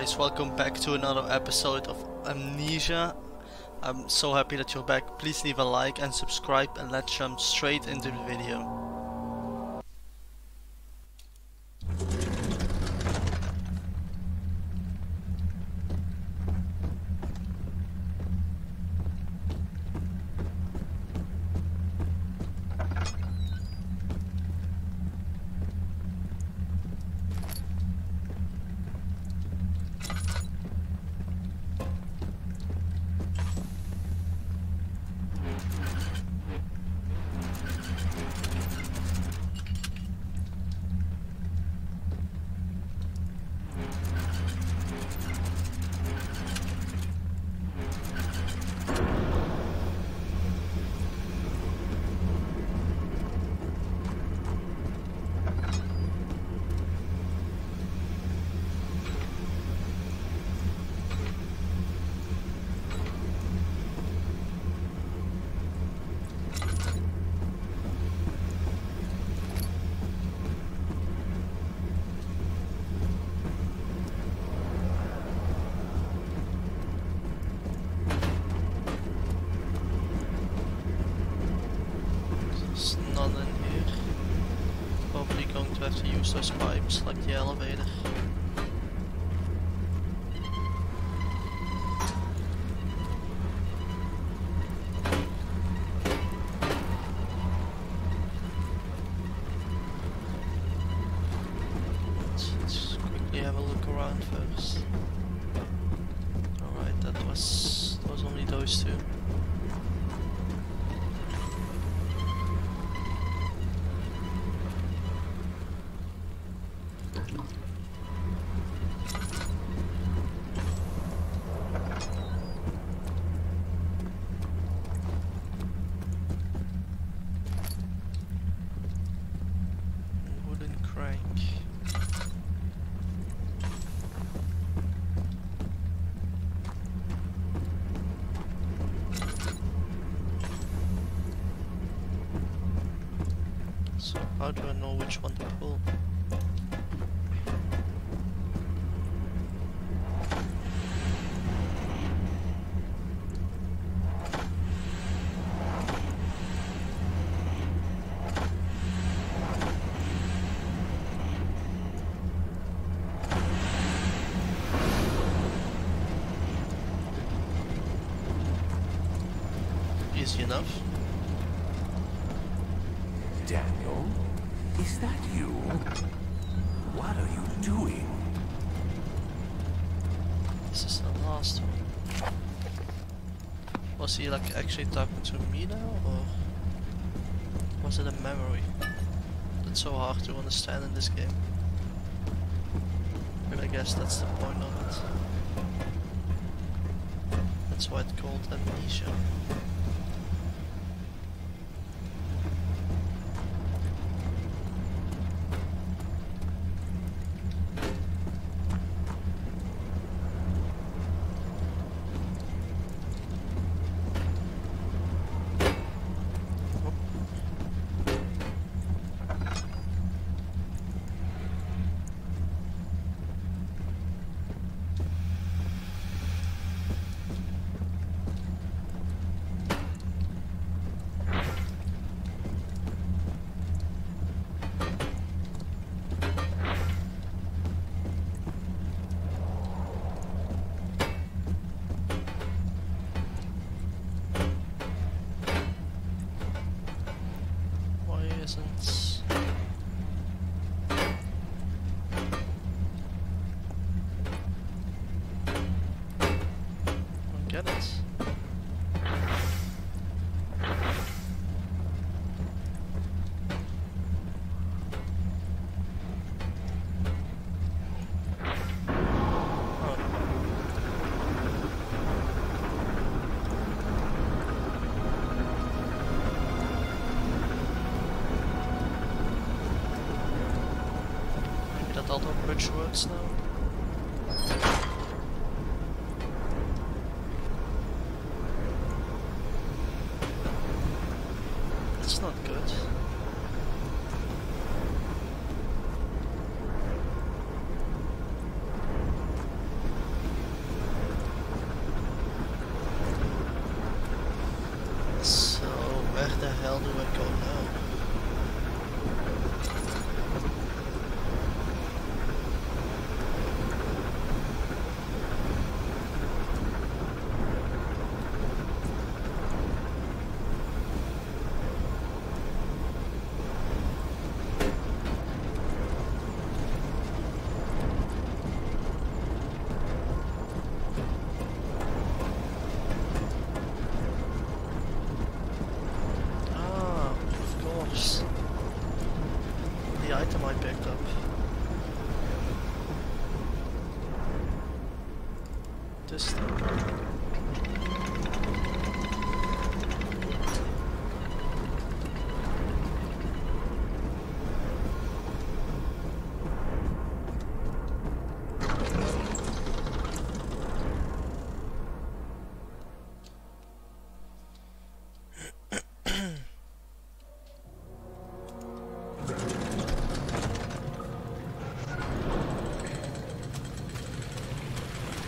guys, welcome back to another episode of Amnesia. I'm so happy that you're back. Please leave a like and subscribe and let's jump straight into the video. How do I know which one to pull? Easy enough. Daniel? Is that you? What are you doing? This is the last one. Was he like actually talking to me now or was it a memory? That's so hard to understand in this game. But I guess that's the point of it. That's why it's called amnesia. Why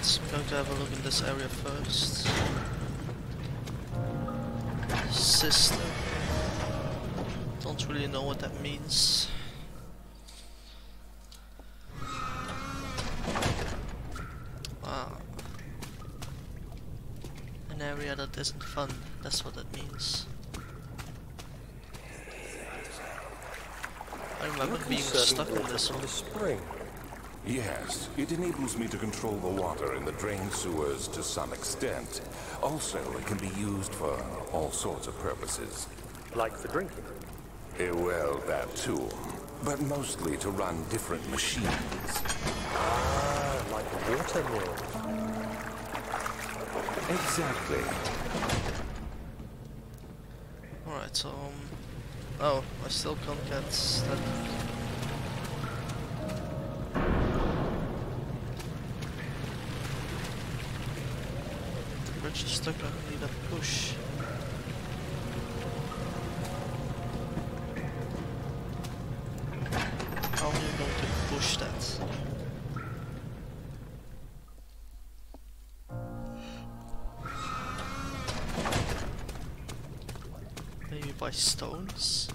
have a look in this area first. Sister. Don't really know what that means. Wow. An area that isn't fun, that's what that means. I remember being stuck in this one. the spring. Yes, it enables me to control the water in the drain sewers to some extent. Also, it can be used for all sorts of purposes. Like for drinking. Eh, well, that too. But mostly to run different machines. Ah, like a water mill. Exactly. Alright, so... Um, oh, I still can't get that... Bridge is stuck, I need a push. How am I going to push that? Maybe by stones?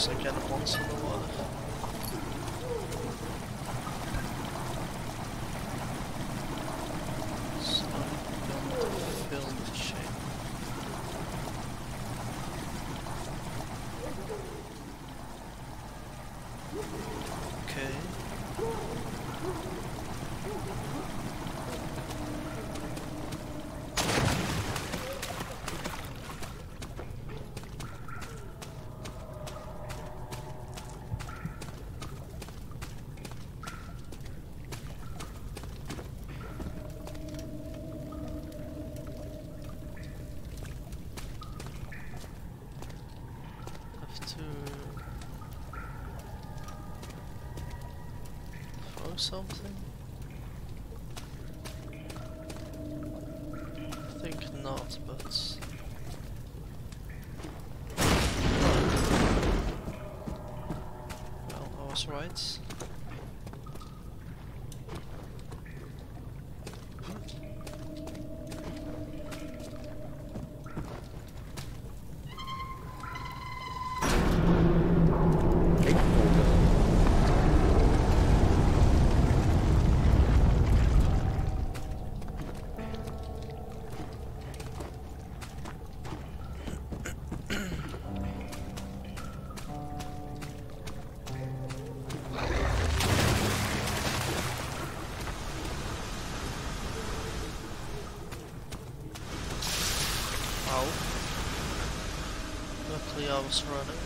Is again a monster in the water. So I'm going to fill the shape. Okay. Have to throw something. I think not, but well, I was right. Luckily I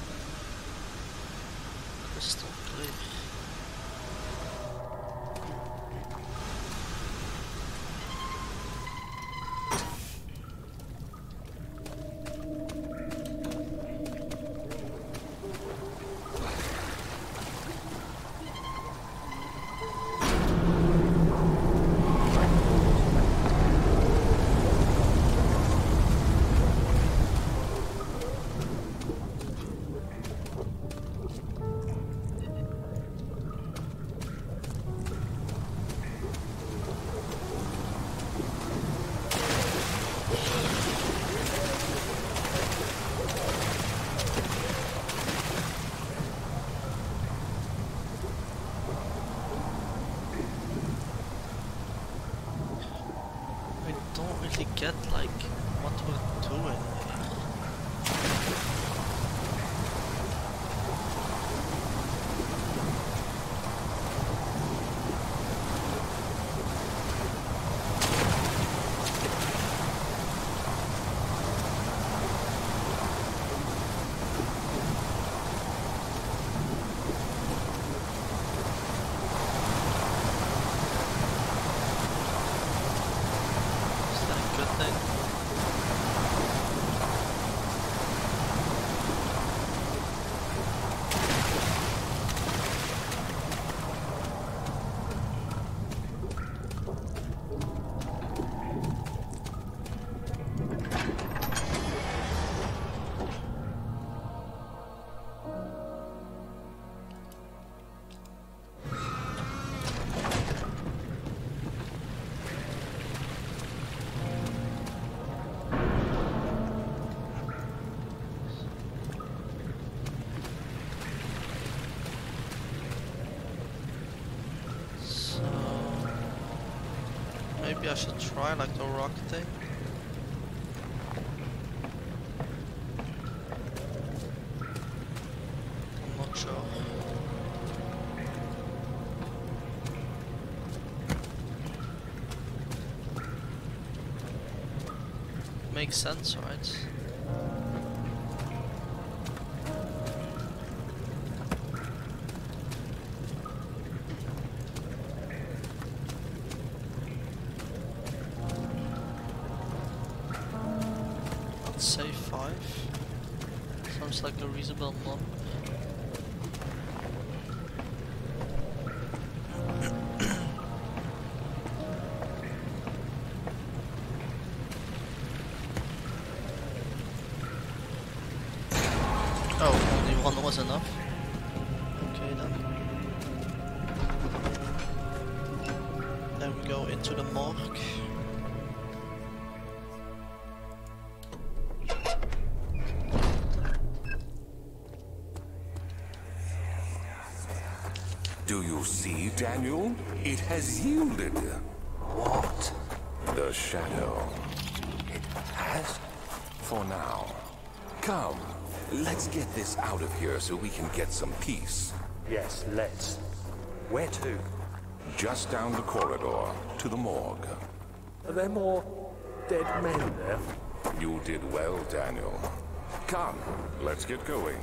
maybe I should try like the rock thing. I'm not sure. Makes sense, right? Sounds like a reasonable number. Oh, only one was enough. Daniel? It has yielded. What? The shadow. It has? For now. Come, let's get this out of here so we can get some peace. Yes, let's. Where to? Just down the corridor to the morgue. Are there more dead men there? You did well, Daniel. Come, let's get going.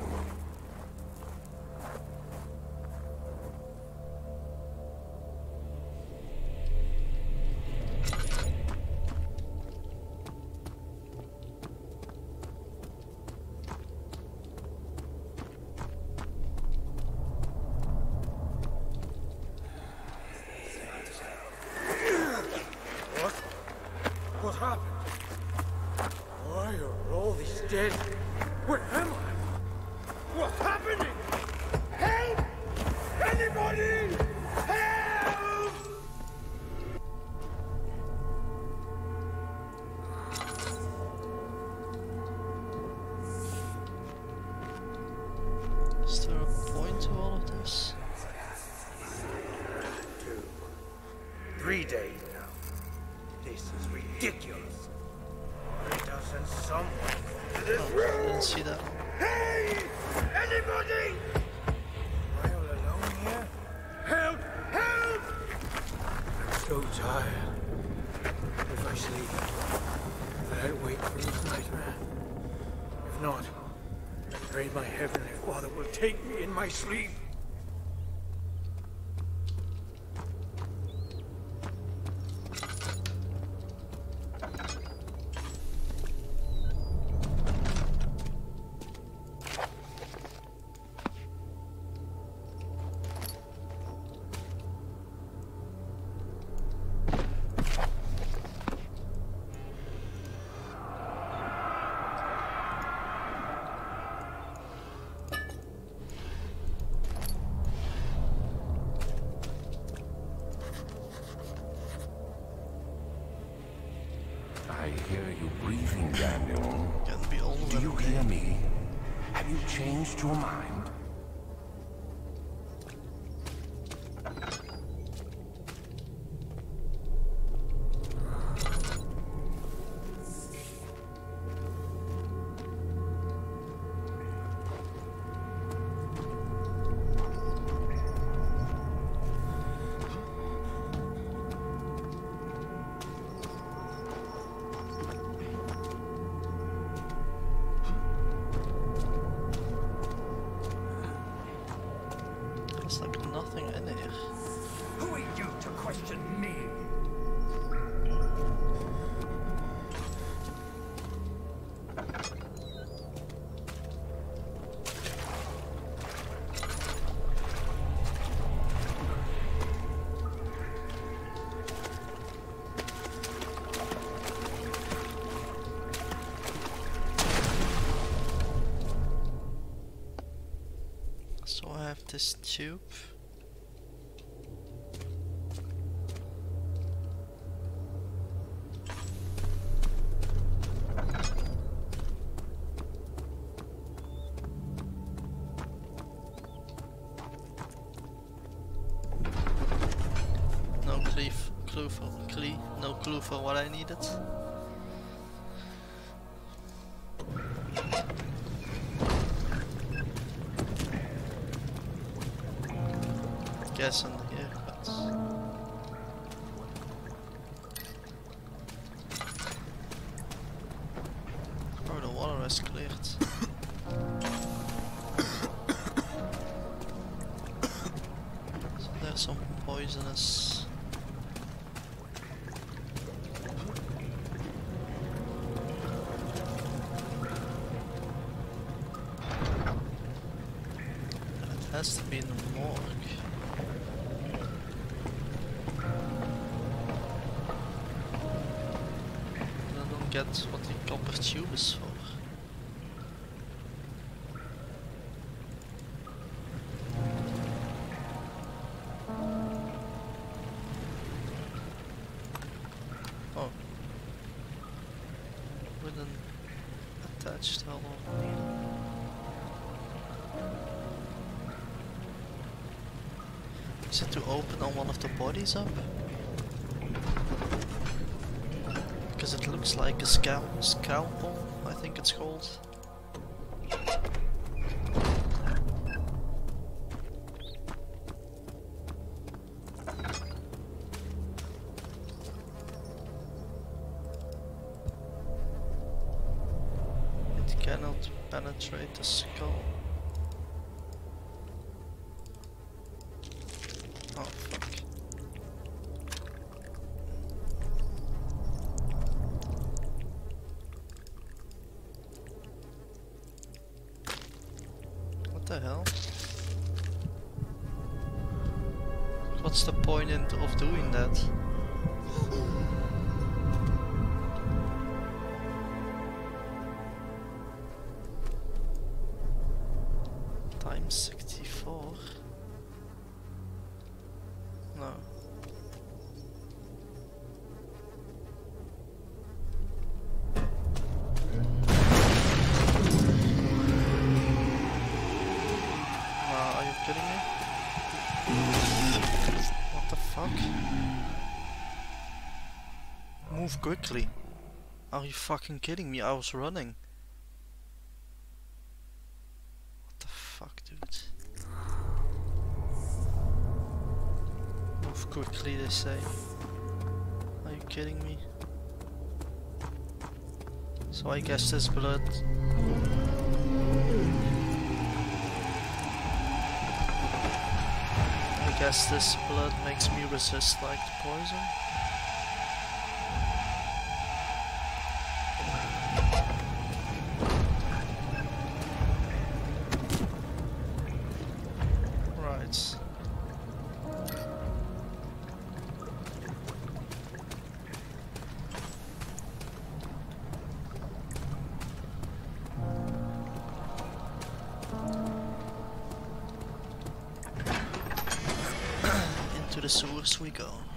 Nightmare? If not, I pray my heavenly Father will take me in my sleep. This tube. No cleave clue for clue, no clue for what I needed. Guess on With an attached hollow needle. Is it to open on one of the bodies up? Because it looks like a scal scalpel, I think it's called. Times 64? No. Are you kidding me? What the fuck? Move quickly. Are you fucking kidding me? I was running. What the fuck, dude? They say. Are you kidding me? So I guess this blood. I guess this blood makes me resist like the poison. The we go.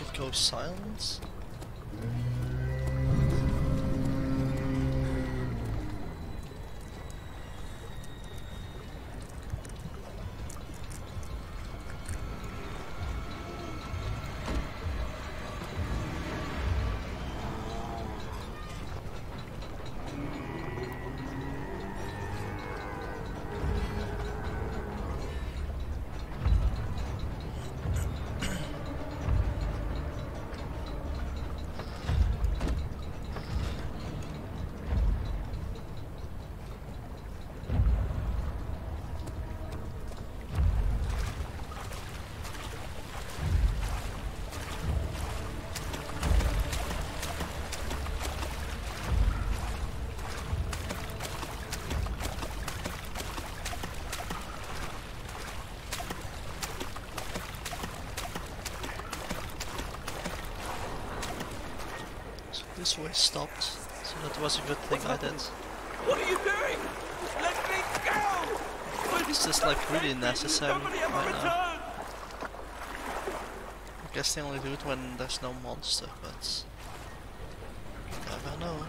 We make this way stopped. So that was a good thing I did. What are you doing? Let me go! Is this like really necessary right now? I guess they only do it when there's no monster, but you never know.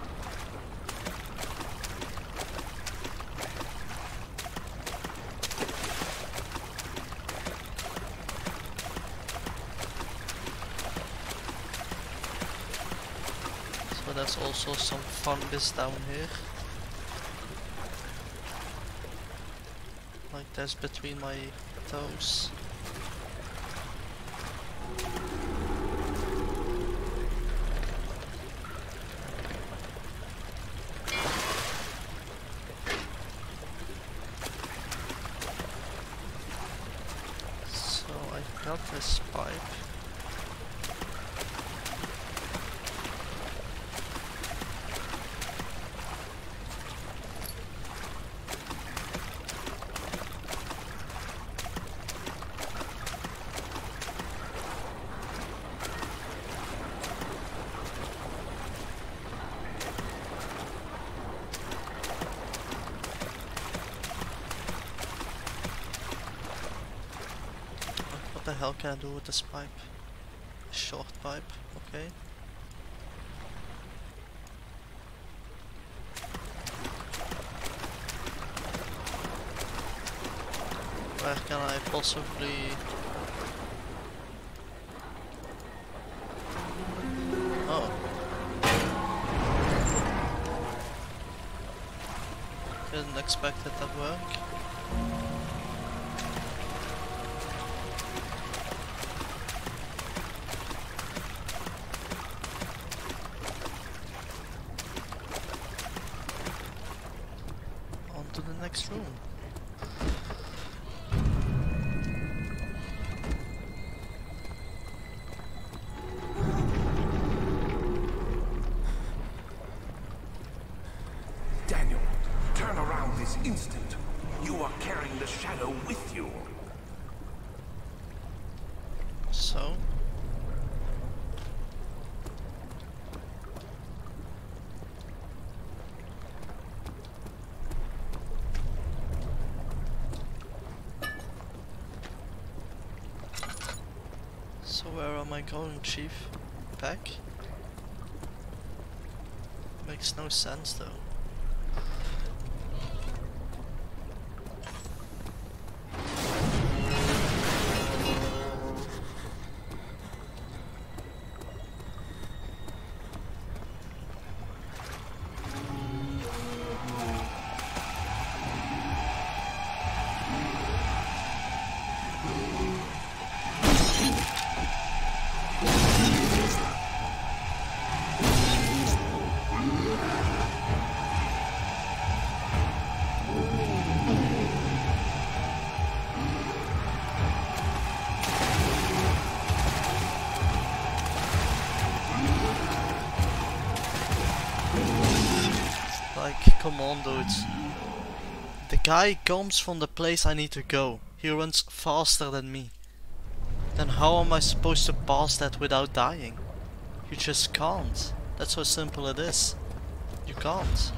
So there's also some fungus down here. Like that's between my toes. So I got this pipe. What the hell can I do with this pipe? A short pipe, okay. Where can I possibly... next room. Where am I going, Chief? Back? Makes no sense though. On. The guy comes from the place I need to go. He runs faster than me. Then how am I supposed to pass that without dying? You just can't. That's how simple it is. You can't.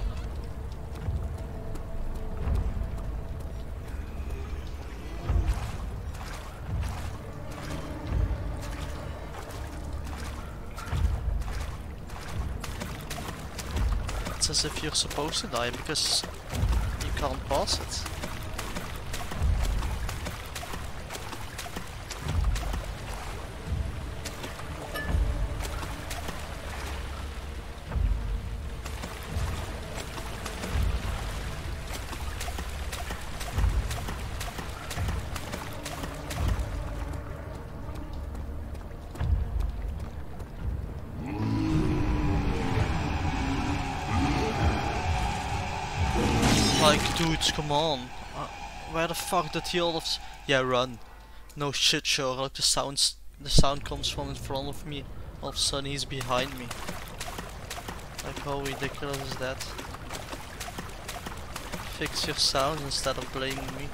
If you're supposed to die because you can't pass it. Dudes, come on. Uh, where the fuck did he all of... Yeah, run. No shit, Sherlock. The sounds... The sound comes from in front of me. All of a sudden he's behind me. Like, how ridiculous is that? Fix your sound instead of blaming me.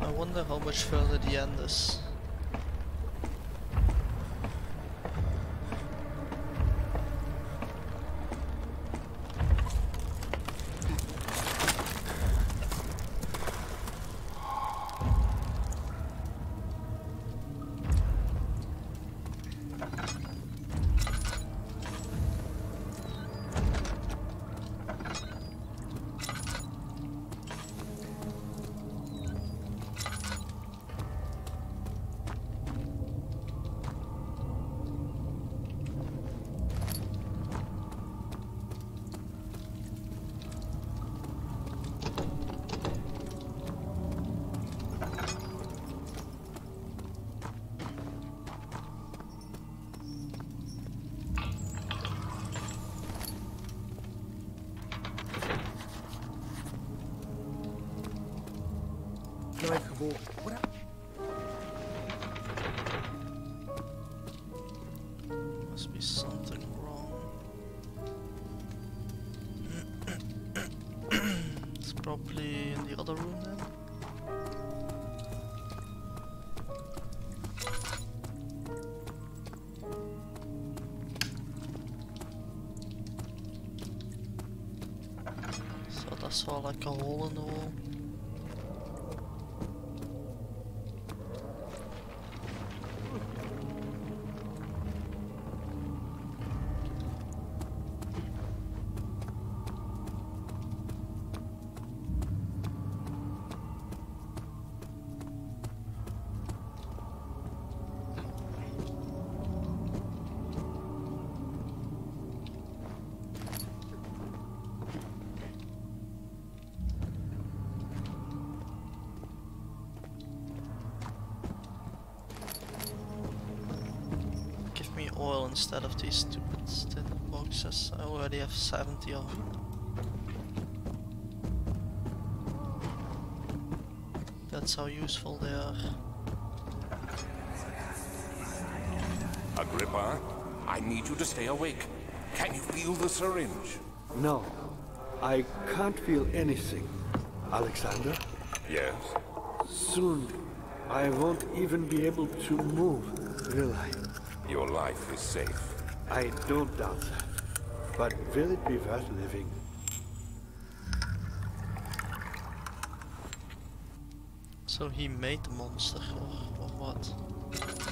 I wonder how much further the end is. Must be something wrong. it's probably in the other room then. Saw like a hole in the wall. Oil instead of these stupid tin boxes. I already have 70 of them. That's how useful they are. Agrippa, I need you to stay awake. Can you feel the syringe? No, I can't feel anything. Alexander, Yes. soon I won't even be able to move, will I? Your life is safe. I don't doubt that. But will it be worth living? So he made the monster, or, or what?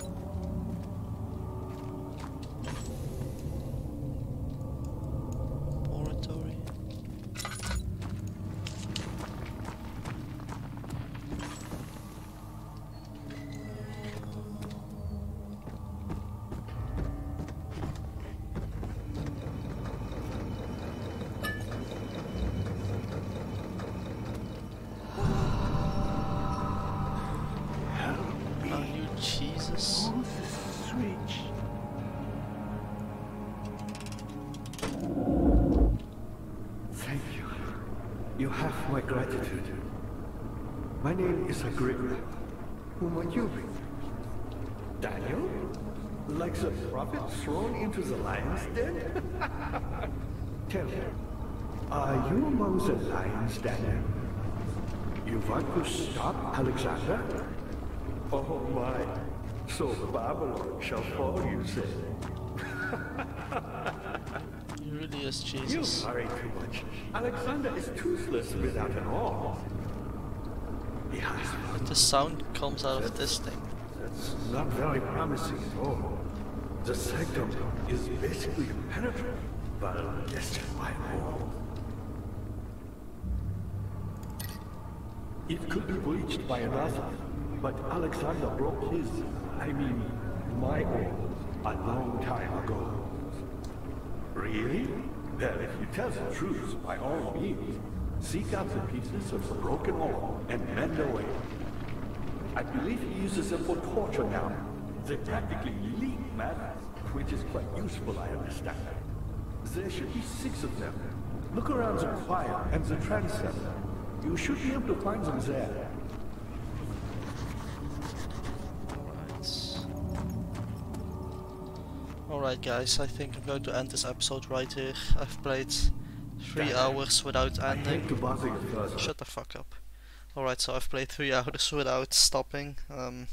My gratitude. My name is Agrippa. Whom are you with? Daniel? Like the prophet thrown into the lion's den? Tell me, are you among the lions, Daniel? You want to stop Alexander? Oh my. So Babylon shall fall, you say? He really is You Jesus. worry too much. Alexander is toothless without an arm. He has one. The sound comes out of this thing. That's not very promising at all. The sanctum is basically impenetrable, but that's just my home. It could be breached by another, but Alexander broke his, I mean, my own, a long time ago. Really? Well, if you tell the truth, by all means, seek out the pieces of the broken arm and mend away. I believe he uses them for torture now. They practically leak matter, which is quite useful, I understand. There should be six of them. Look around the choir and the transept. You should be able to find them there. Alright. Guys, I think I'm going to end this episode right here. I've played three hours without ending. to bother you further. Shut the fuck up. Alright, so I've played three hours without stopping. Um,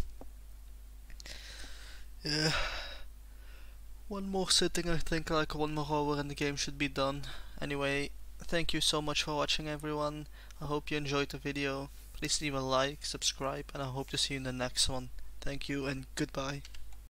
yeah. One more sitting, I think like one more hour and the game should be done. Anyway, thank you so much for watching everyone. I hope you enjoyed the video. Please leave a like, subscribe, and I hope to see you in the next one. Thank you and goodbye.